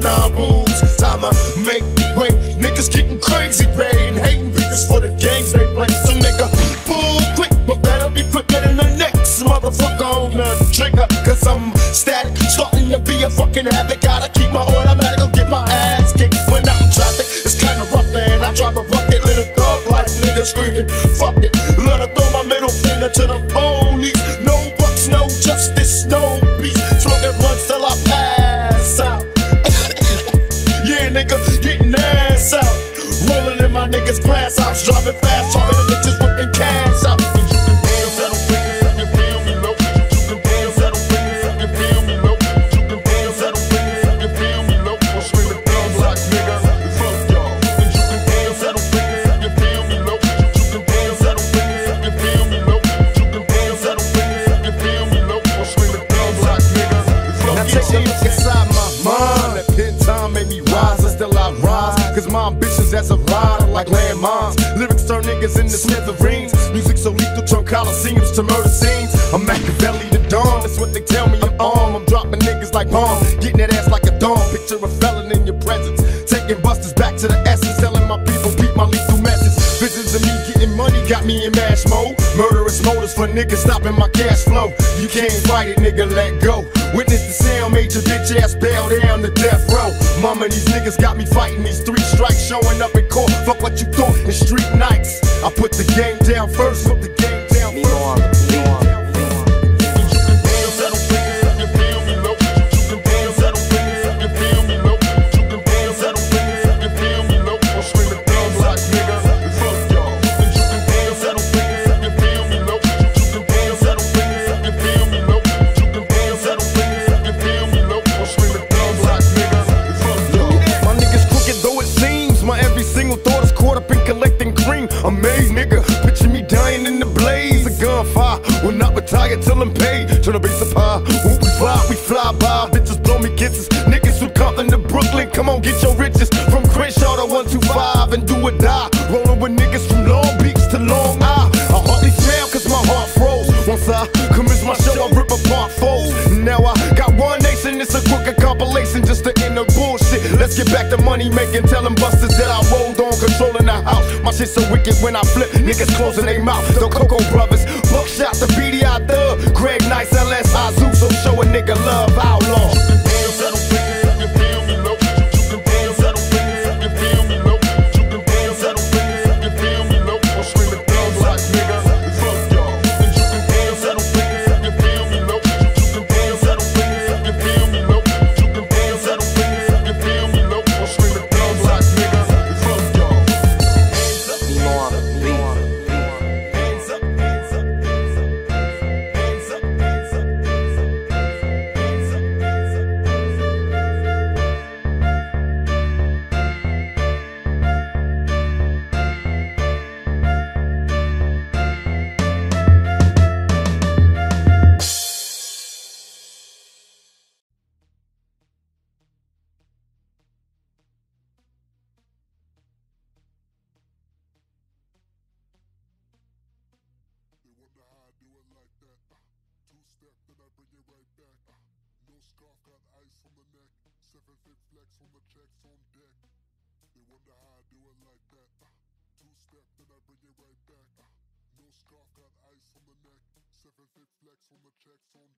booze. Time to make way. Niggas getting crazy, paid. Hating bitches for the games they play. So nigga, pull quick, but better be quicker than the next motherfucker on the trigger. Cause I'm static, starting to be a fucking habit. Gotta keep my automatic, I'll get my ass kicked when I'm traffic. It's kinda rough, man. I drive a bucket, little thug like nigga screaming. Fuck it, my niggas' glass house, driving fast, talking to bitches whipping cash. Into smithereens. Music so lethal, turn coliseums to murder scenes. I'm Makaveli the Dawn, that's what they tell me I'm on. I'm dropping niggas like bombs, getting that ass like a dawn. Picture a felon in your presence. Taking busters back to the essence, telling my people, beat my lethal message. Visions of me getting money got me in mash mode. Murderous motives for niggas stopping my cash flow. You can't fight it, nigga, let go. Witness the sound, made your bitch ass bail down to death row. Mama, these niggas got me fighting these three strikes, showing up in court. Fuck what you thought in street nights. I put the game down first, put the game down first. Picture me dying in the blaze. of gunfire will not retire till I'm paid. Turn the base up high. When we fly, we fly by. Bitches blow me kisses. Niggas from Compton to Brooklyn. Come on, get your riches. To money making, telling busters that I rolled on, controlling the house. My shit so wicked when I flip, niggas closing their mouth. The Cocoa Brovaz, Buckshot, the BDI Thug, scarf, got ice on the neck. Seven fit flex on the checks on deck. They wonder how I do it like that. Uh, two step, then I bring it right back. Uh, no scarf, got ice on the neck. Seven fit flex on the checks on